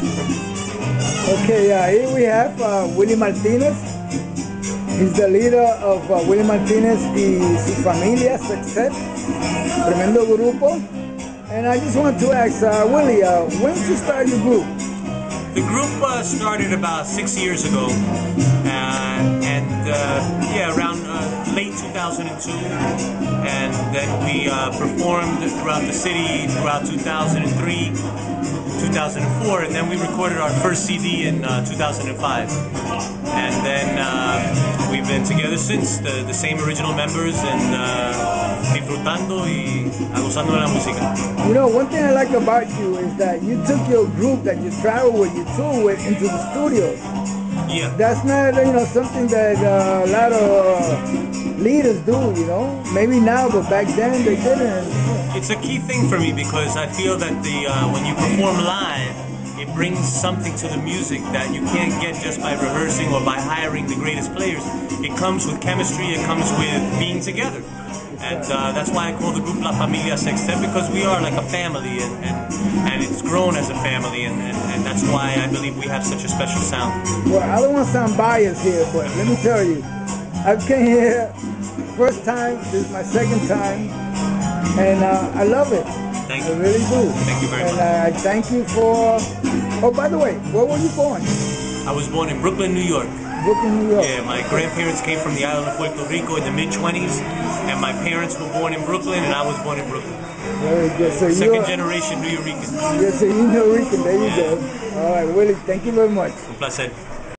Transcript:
Okay, uh, here we have uh, Willie Martinez. He's the leader of uh, Willie Martinez y su familia, Sextet. Tremendo grupo. And I just want to ask, uh, Willie, uh, when did you start your group? The group uh, started about six years ago, and yeah, around late 2002, and then we uh, performed throughout the city throughout 2003, 2004, and then we recorded our first CD in uh, 2005, and then we've been together since, the, the same original members, and disfrutando y gozando de la música. You know, one thing I like about you is that you took your group that you travel with, you tour with, into the studios. Yeah. That's not, you know, something that uh, a lot of uh, leaders do, you know. Maybe now, but back then they didn't. It's a key thing for me because I feel that the uh, when you perform live, it brings something to the music that you can't get just by rehearsing or by hiring the greatest players. It comes with chemistry, it comes with being together. And uh, that's why I call the group La Familia Sextet because we are like a family and, and, and it's grown as a family and, and, and, that's why I believe we have such a special sound. Well, I don't want to sound biased here, but let me tell you, I came here first time, this is my second time, and uh, I love it. Thank you. I really do. Thank you very and, much. And uh, I thank you for, oh, by the way, where were you born? I was born in Brooklyn, New York. Brooklyn, New York. Yeah, my grandparents came from the island of Puerto Rico in the mid 20s, and my parents were born in Brooklyn, and I was born in Brooklyn. Very good. So 2nd generation New Yorker. Yes, so you New Rican. There you yeah. go. All right, Willie. Thank you very much. Un placer.